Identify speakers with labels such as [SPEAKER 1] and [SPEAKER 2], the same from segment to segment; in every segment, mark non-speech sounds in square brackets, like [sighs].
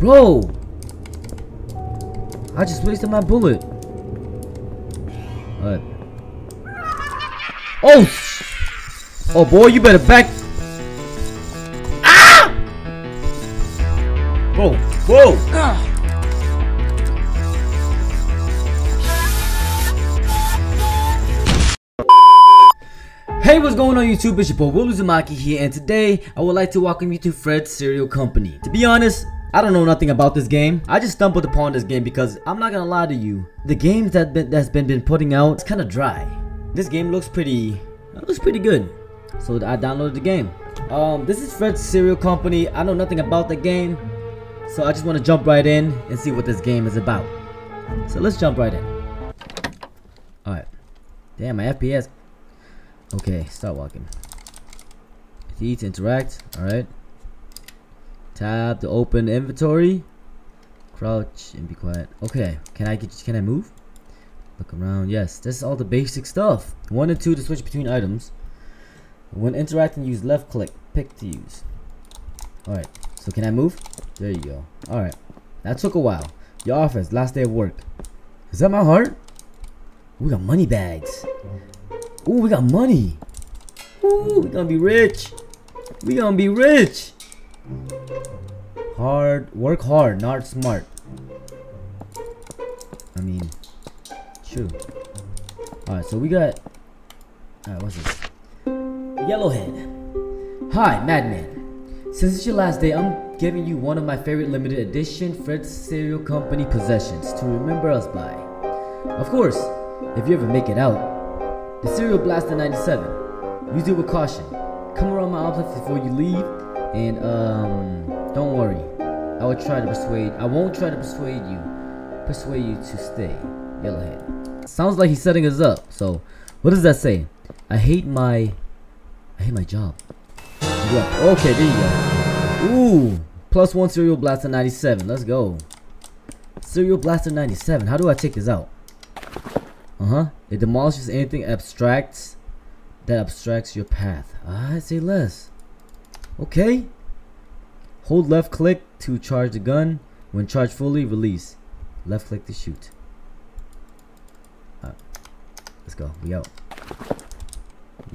[SPEAKER 1] Bro! I just wasted my bullet. Alright. Oh! Oh boy, you better back. Ah! Whoa, whoa! Hey, what's going on YouTube? It's your boy Will Uzumaki here, and today I would like to welcome you to Fred's Cereal Company. To be honest, I don't know nothing about this game. I just stumbled upon this game because I'm not gonna lie to you. The games that been, that's been been putting out, it's kind of dry. This game looks pretty, looks pretty good. So I downloaded the game. Um, this is Fred's Cereal Company. I know nothing about the game, so I just want to jump right in and see what this game is about. So let's jump right in. All right. Damn, my FPS. Okay, start walking. T to interact. Alright. Tab to open inventory. Crouch and be quiet. Okay. Can I get can I move? Look around. Yes, this is all the basic stuff. One and two to switch between items. When interacting, use left click. Pick to use. Alright. So can I move? There you go. Alright. That took a while. Your office, last day of work. Is that my heart? We got money bags. Ooh, we got money. Ooh, we gonna be rich. We gonna be rich. Hard, work hard, not smart. I mean, true. Alright, so we got. Alright, what's this? Yellowhead. Hi, Madman. Since it's your last day, I'm giving you one of my favorite limited edition Fred's Cereal Company possessions to remember us by. Of course, if you ever make it out, the Cereal Blaster 97. Use it with caution. Come around my office before you leave, and um, don't worry. I will try to persuade. I won't try to persuade you, persuade you to stay. Yellowhead. Sounds like he's setting us up. So, what does that say? I hate my, I hate my job. Yeah. Okay, there you go. Ooh, plus one Cereal Blaster 97. Let's go. Cereal Blaster 97. How do I take this out? Uh-huh. It demolishes anything abstracts that abstracts your path. I say less. Okay. Hold left click to charge the gun. When charged fully, release. Left click to shoot. Alright. Let's go. We out.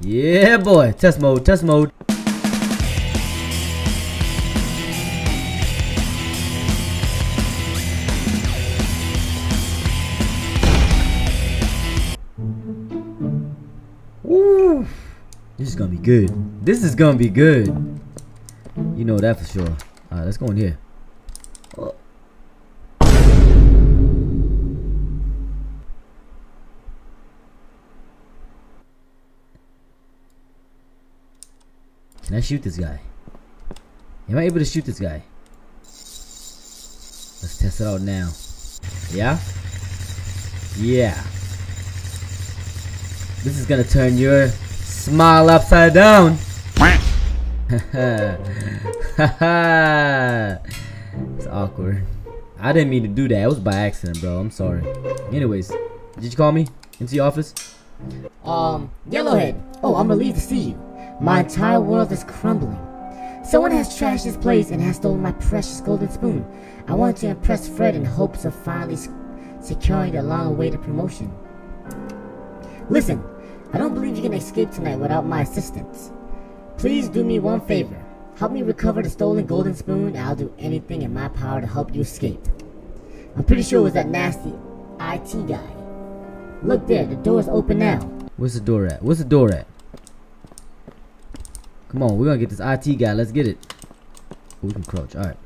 [SPEAKER 1] Yeah, boy. Test mode. Test mode. Woo! This is gonna be good. This is gonna be good. You know that for sure. Alright, let's go in here. Can I shoot this guy? Am I able to shoot this guy? Let's test it out now. Yeah? Yeah. This is gonna turn your smile upside down. [laughs] it's awkward. I didn't mean to do that. It was by accident, bro. I'm sorry. Anyways, did you call me into the office?
[SPEAKER 2] Um, Yellowhead. Oh, I'm relieved to see you. My entire world is crumbling. Someone has trashed this place and has stolen my precious golden spoon. I want to impress Fred in hopes of finally securing the long-awaited promotion. Listen, I don't believe you can escape tonight without my assistance. Please do me one favor. Help me recover the stolen golden spoon I'll do anything in my power to help you escape. I'm pretty sure it was that nasty IT guy. Look there, the door's open now.
[SPEAKER 1] Where's the door at? Where's the door at? Come on, we're gonna get this IT guy. Let's get it. Oh, we can crouch. All right.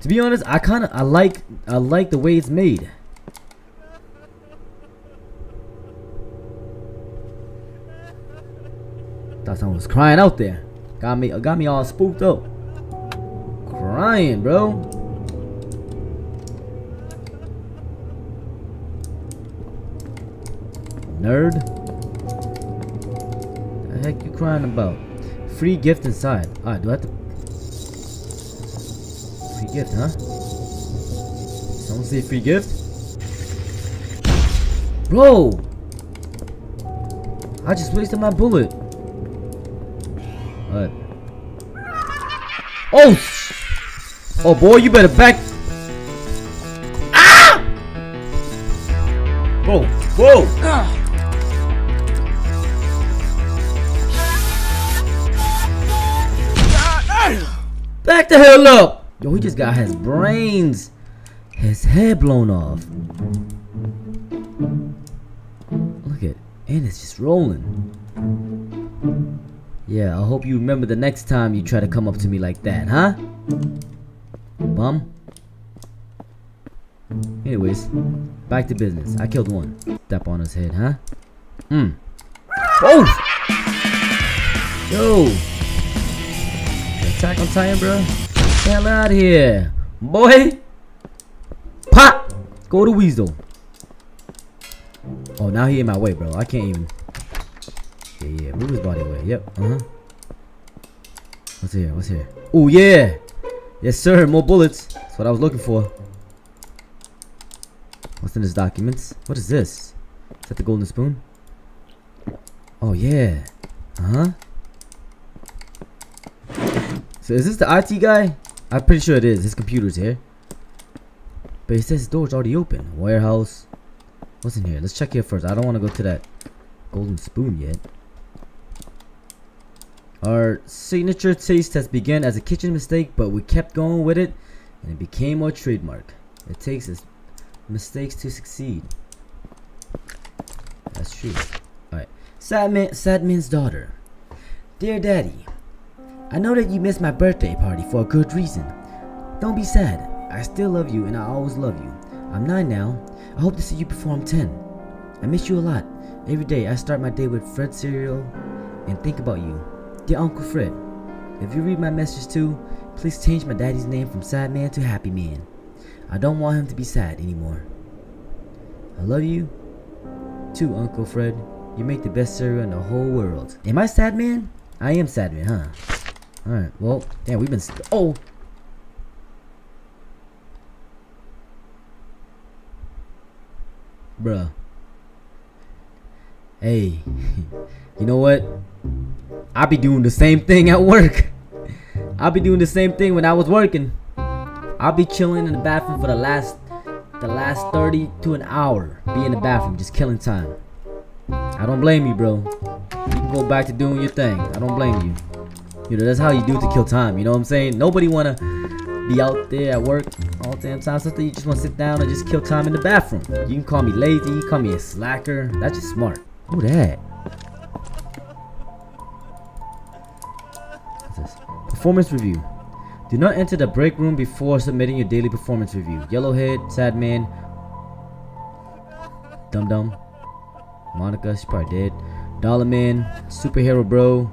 [SPEAKER 1] To be honest, I kind of I like I like the way it's made. Thought someone was crying out there. Got me got me all spooked up. Crying, bro. Nerd. The heck you crying about? Free gift inside. Alright, do I have to Free gift, huh? Someone say free gift? Bro! I just wasted my bullet. Oh! Oh boy, you better back. Ah! Whoa, whoa. Back the hell up! Yo, he just got his brains, his head blown off. Look at, and it's just rolling. Yeah, I hope you remember the next time you try to come up to me like that, huh? Bum. Anyways, back to business. I killed one. Step on his head, huh? Hmm. Oh! Yo! Attack on Titan, bro. Hell out here. Boy! Pop! Go to Weasel. Oh, now he in my way, bro. I can't even. Yeah, yeah. Move his body away. Yep. Uh huh. What's here? What's here? Oh, yeah. Yes, sir. More bullets. That's what I was looking for. What's in his documents? What is this? Is that the golden spoon? Oh, yeah. Uh huh. So is this the IT guy? I'm pretty sure it is. His computer's here. But he says his door's already open. Warehouse. What's in here? Let's check here first. I don't want to go to that golden spoon yet. Our signature taste has begun as a kitchen mistake, but we kept going with it, and it became our trademark. It takes us mistakes to succeed. That's true. Alright. Sadman, Sadman's daughter. Dear Daddy, I know that you missed my birthday party for a good reason. Don't be sad. I still love you and I always love you. I'm 9 now. I hope to see you perform 10. I miss you a lot. Every day I start my day with Fred cereal and think about you. Dear Uncle Fred, if you read my message too, please change my daddy's name from Sad Man to Happy Man. I don't want him to be sad anymore. I love you too, Uncle Fred. You make the best cereal in the whole world. Am I Sad Man? I am Sad Man, huh? Alright, well, damn, we've been. oh! Bruh. Hey, [laughs] you know what? I be doing the same thing at work. I be doing the same thing when I was working. I'll be chilling in the bathroom for the last the last 30 to an hour. Be in the bathroom, just killing time. I don't blame you, bro. You can go back to doing your thing. I don't blame you. You know, that's how you do it to kill time. You know what I'm saying? Nobody wanna be out there at work all damn time. Something you just wanna sit down and just kill time in the bathroom. You can call me lazy, you can call me a slacker. That's just smart. Who that? Performance review. Do not enter the break room before submitting your daily performance review. Yellowhead, Sad Man, Dum Dum, Monica, she's probably dead. Dollar Man, Superhero Bro,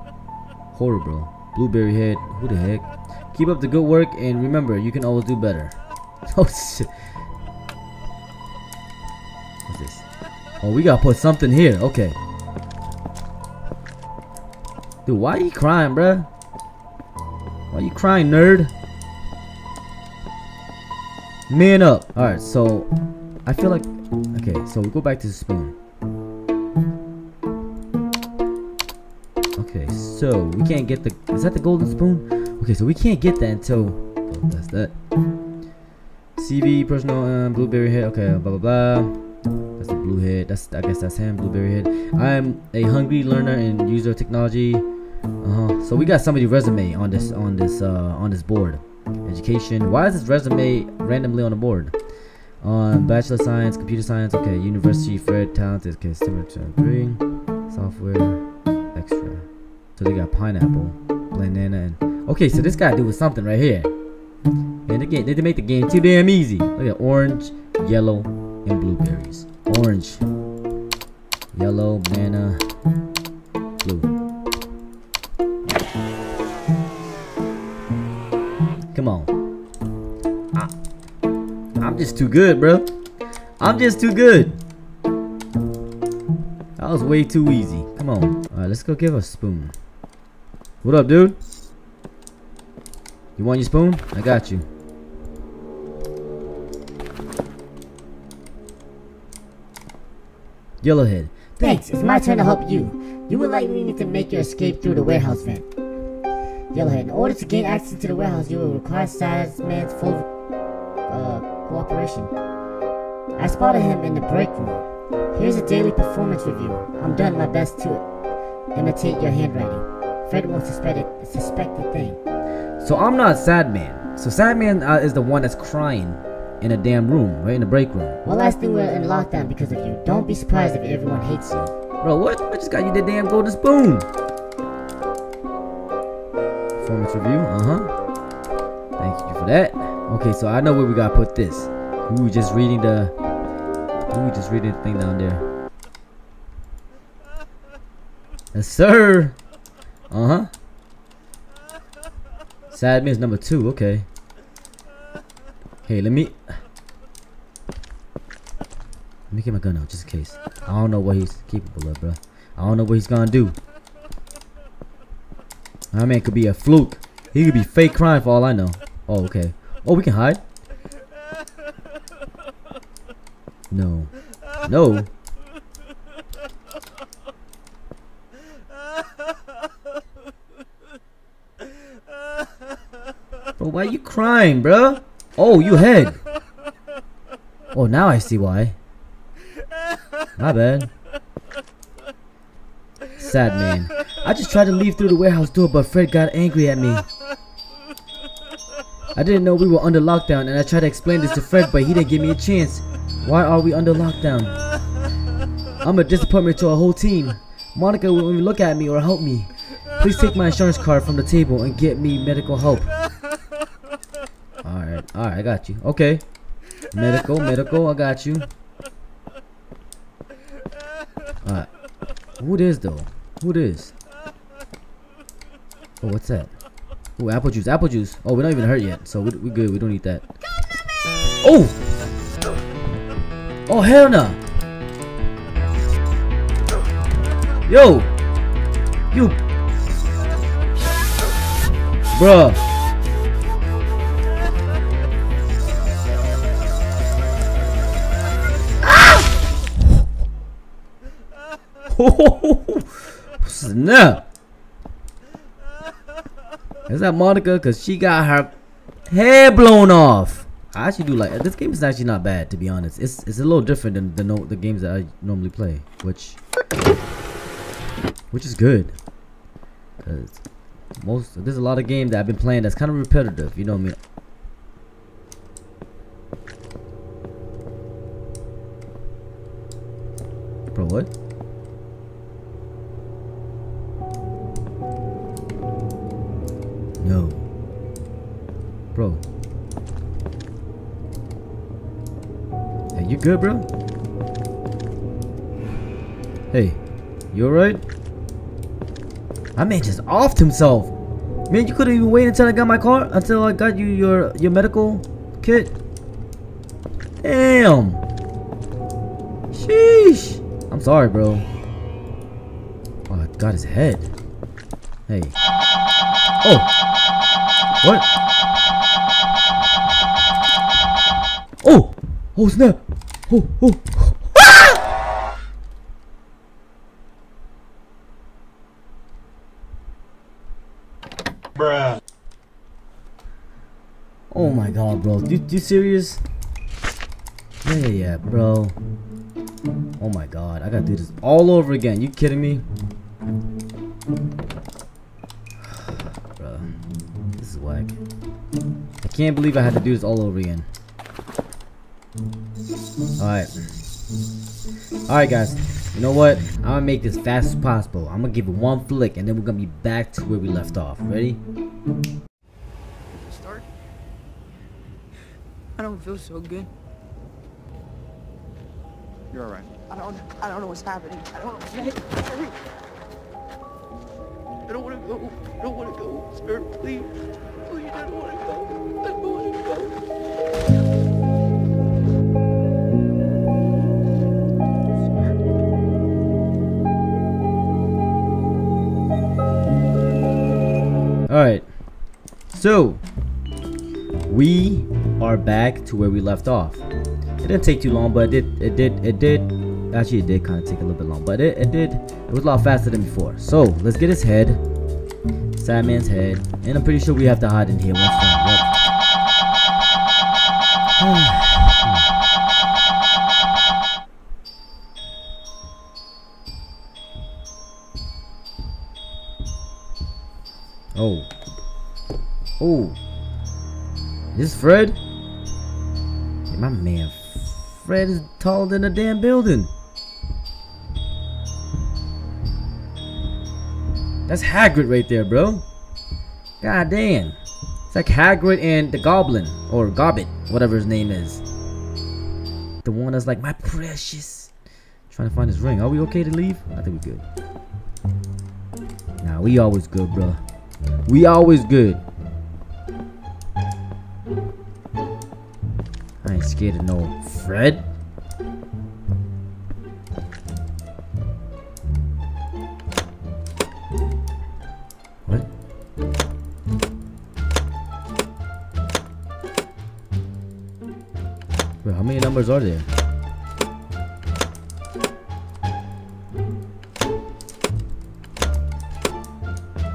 [SPEAKER 1] Horror Bro, Blueberry Head, who the heck? Keep up the good work and remember, you can always do better. [laughs] Oh shit. What's this? Oh, we gotta put something here. Okay. Dude, why are you crying, bruh? Why you crying, nerd? Man up. Alright, so I feel like okay, so we go back to the spoon. Okay, so we can't get the is that the golden spoon? Okay, so we can't get that until oh, that's that. CV personal um, blueberry head. Okay, blah blah blah. That's the blue head. That's I guess that's him. Blueberry head. I'm a hungry learner and user of technology. Uh-huh. So we got somebody's resume on this on this uh on this board. Education. Why is this resume randomly on the board? On bachelor of science, computer science. Okay, university. Fred talented. Okay, similar to three. Software. Extra. So they got pineapple, banana, and okay. So this guy doing something right here. And again, they make the game too damn easy. Look at orange, yellow, and blueberries. Orange, yellow, banana, blue. Just too good, bro. I'm just too good. That was way too easy. Come on. Alright, let's go give a spoon. What up, dude? You want your spoon? I got you. Yellowhead.
[SPEAKER 2] Thanks, it's my turn to help you. You will likely need to make your escape through the warehouse vent. Yellowhead, in order to gain access to the warehouse, you will require Sadman's full uh, cooperation. I spotted him in the break room. Here's a daily performance review. I'm doing my best to imitate your handwriting. Fred won't suspect a thing.
[SPEAKER 1] So I'm not sad man. So Sadman uh, is the one that's crying in a damn room, right in the break room.
[SPEAKER 2] Well, last thing we're in lockdown because of you. Don't be surprised if everyone hates you.
[SPEAKER 1] Bro, what? I just got you the damn golden spoon. Performance review, uh-huh. Thank you for that. Okay, so I know where we gotta put this. Ooh, just reading the... Ooh, just reading the thing down there. Yes, sir. Uh-huh. Sad means number two, okay. Hey, let me... Let me get my gun out, just in case. I don't know what he's capable of, bro. I don't know what he's gonna do. My man could be a fluke. He could be fake crime for all I know. Oh, okay. Oh, we can hide? No. No. Bro, why are you crying, bro? Oh, you head. Oh, now I see why. My bad. Sad man. I just tried to leave through the warehouse door, but Fred got angry at me. I didn't know we were under lockdown, and I tried to explain this to Fred, but he didn't give me a chance. Why are we under lockdown? I'm a disappointment to our whole team. Monica won't even look at me or help me. Please take my insurance card from the table and get me medical help. Alright, alright, I got you. Okay. Medical, medical, I got you. Alright. Who this though? Who this? Oh, what's that? Oh, apple juice, apple juice. Oh, we're not even hurt yet, so we, we good. We don't need that. Oh! Oh, hell no! Yo! You! Bruh! [laughs] Snap! Is that Monica? Cause she got her hair blown off. I actually do like this game is actually not bad to be honest. It's it's a little different than the no, the games that I normally play, which which is good. Cause most there's a lot of games that I've been playing that's kind of repetitive. You know what I mean? You good, bro? Hey, you alright? My man just offed himself. Man, you couldn't even wait until I got my car, until I got you your your medical kit. Damn. Sheesh. I'm sorry, bro. Oh, I got his head. Hey. Oh. What? Oh! Oh snap! Oh, oh! Ah!
[SPEAKER 3] Bruh.
[SPEAKER 1] Oh my god, bro. You, you serious? Yeah, yeah, yeah, bro. Oh my god. I gotta do this all over again. You kidding me? [sighs] bro. This is whack. I can't believe I had to do this all over again. Alright. Alright, guys. You know what? I'm gonna make this fast as possible. I'm gonna give it one flick and then we're gonna be back to where we left off. Ready?
[SPEAKER 4] start? I don't feel so good.
[SPEAKER 3] You're alright.
[SPEAKER 4] I don't I don't know what's happening. I don't know. Hurry. I don't want to go. I don't want to go. Sir, please. Please, I don't want to go. I don't want to go.
[SPEAKER 1] So, we are back to where we left off. It didn't take too long, but it did, it did, it did, actually it did kind of take a little bit long, but it, it did, it was a lot faster than before. So, let's get his head, Sadman's head. And I'm pretty sure we have to hide in here once time. Yep. [sighs] Hmm. oh. Oh. Is this Fred? My man Fred is taller than a damn building. That's Hagrid right there, bro. God damn. It's like Hagrid and the Goblin. Or Gobbit. Whatever his name is. The one that's like, my precious. Trying to find his ring. Are we okay to leave? I think we're good. Nah, we always good, bro. We always good. Scared of no Fred. What? Wait, how many numbers are there?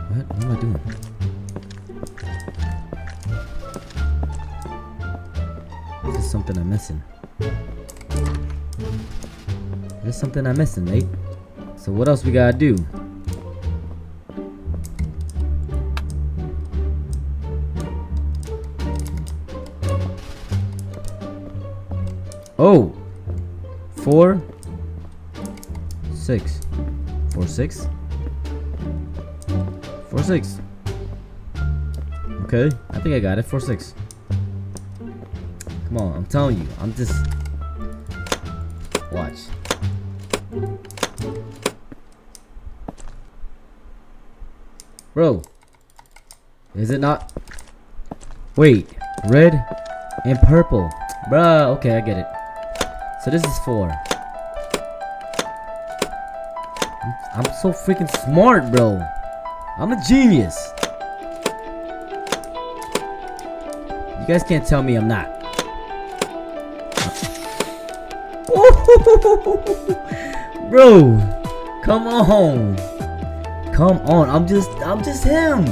[SPEAKER 1] What? What am I doing? Something I'm missing. There's something I'm missing, mate. So what else we gotta do? Oh! Four? Six. Four, six? Four, six. Okay, I think I got it. Four, six. I'm telling you. I'm just... Watch. Bro. Is it not? Wait. Red and purple. Bruh, okay, I get it. So this is four. I'm so freaking smart, bro. I'm a genius. You guys can't tell me I'm not. [laughs] bro, come on. Come on, I'm just, I'm just him.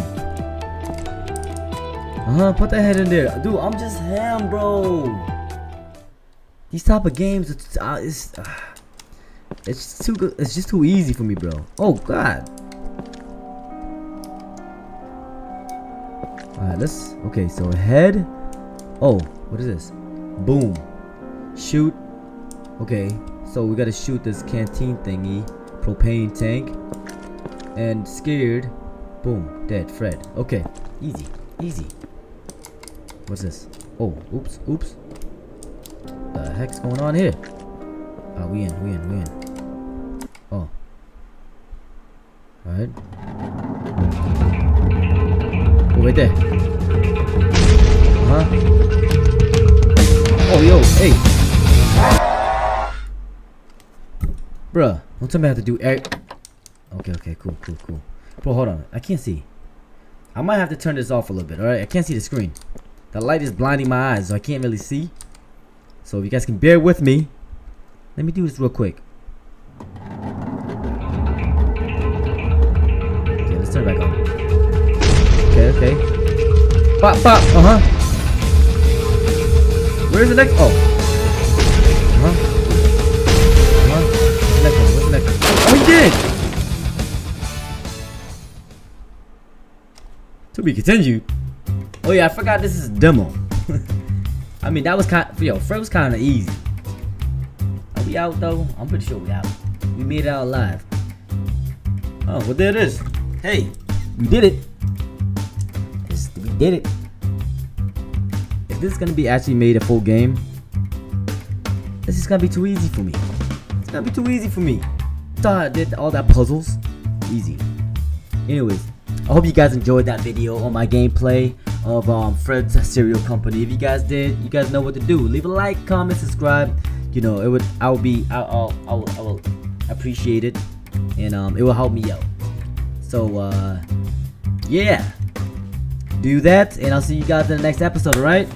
[SPEAKER 1] Uh huh, put that head in there. Dude, I'm just him, bro. These type of games, it's, uh, it's, uh, it's too good. It's just too easy for me, bro. Oh, God. Alright, let's, okay, so head. Oh, what is this? Boom. Shoot. Okay, so we gotta shoot this canteen thingy. Propane tank. And scared. Boom. Dead. Fred. Okay. Easy. Easy. What's this? Oh, oops, oops. The heck's going on here? Oh, we in, we in, we in. Oh. Alright. Oh, right there. Uh huh. Oh, yo, hey. Bruh, don't tell me I have to do air. Okay, okay, cool, cool, cool. Bro, hold on. I can't see. I might have to turn this off a little bit, alright? I can't see the screen. The light is blinding my eyes, so I can't really see. So if you guys can bear with me, let me do this real quick. Okay, let's turn it back on. Okay, okay. Pop, pop, uh-huh. Where's the next? Oh. Did! To be continued. Oh yeah, I forgot this is a demo. [laughs] I mean, that was kind of, yo, Fred was kind of easy. Are we out though? I'm pretty sure we out. We made it out alive. Oh, well there it is. Hey, we did it. We did it. If this is gonna be actually made a full game, this is gonna be too easy for me. It's gonna be too easy for me. Thought I did all that puzzles. Easy. Anyways, I hope you guys enjoyed that video on my gameplay of um, Fred's Cereal Company. If you guys did, you guys know what to do. Leave a like, comment, subscribe. You know, it would. I will be. I'll. I'll. I will, I will appreciate it, and um, it will help me out. So uh, yeah, do that, and I'll see you guys in the next episode. All right.